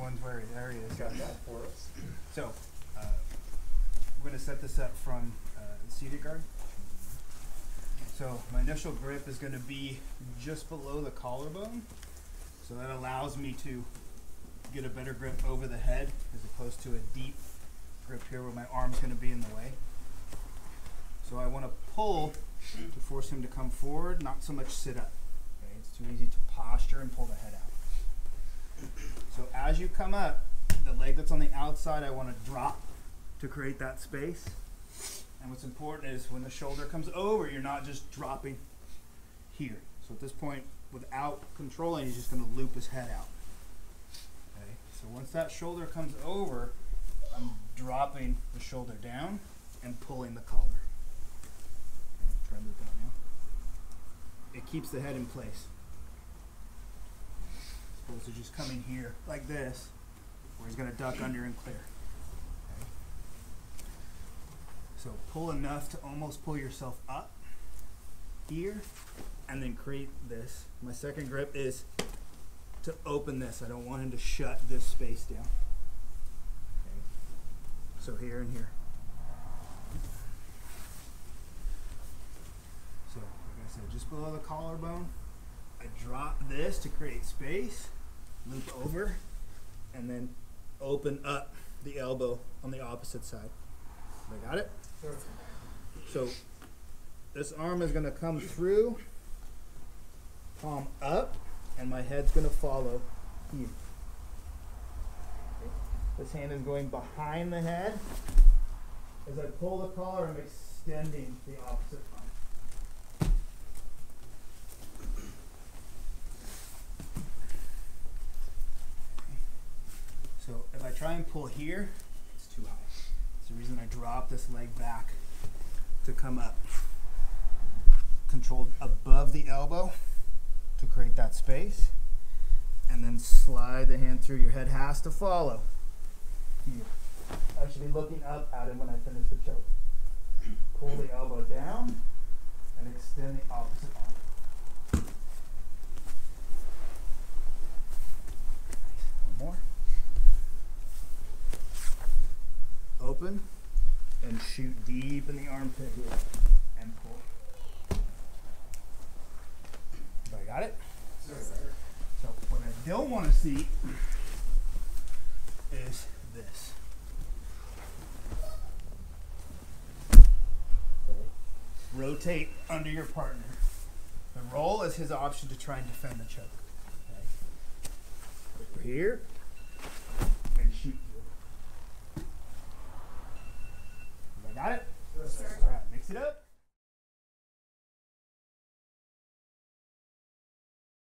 one's where there he is. Got that for us. So, uh, we're gonna set this up from uh, seated guard. So my initial grip is gonna be just below the collarbone. So that allows me to get a better grip over the head as opposed to a deep grip here where my arm's gonna be in the way. So I wanna pull to force him to come forward, not so much sit up. Too easy to posture and pull the head out. So as you come up, the leg that's on the outside, I want to drop to create that space. And what's important is when the shoulder comes over, you're not just dropping here. So at this point, without controlling, he's just going to loop his head out. Okay. So once that shoulder comes over, I'm dropping the shoulder down and pulling the collar. Okay, try and move down now. It keeps the head in place. Opposed to just coming here like this, where he's going to duck under and clear. Okay. So pull enough to almost pull yourself up here and then create this. My second grip is to open this. I don't want him to shut this space down. Okay. So here and here. So, like I said, just below the collarbone, I drop this to create space, loop over, and then open up the elbow on the opposite side. I got it? So this arm is going to come through, palm up, and my head's going to follow here. This hand is going behind the head. As I pull the collar, I'm extending the opposite arm. So if I try and pull here, it's too high. It's the reason I drop this leg back to come up. Controlled above the elbow to create that space. And then slide the hand through. Your head has to follow. Here. I should be looking up at him when I finish the choke. Pull the elbow down and extend the opposite arm. One more. Open and shoot deep in the armpit here and pull. I got it? So what I don't want to see is this. Rotate under your partner. The roll is his option to try and defend the choke. Okay. Over here, Got it? Yes, sir. All right, mix it up.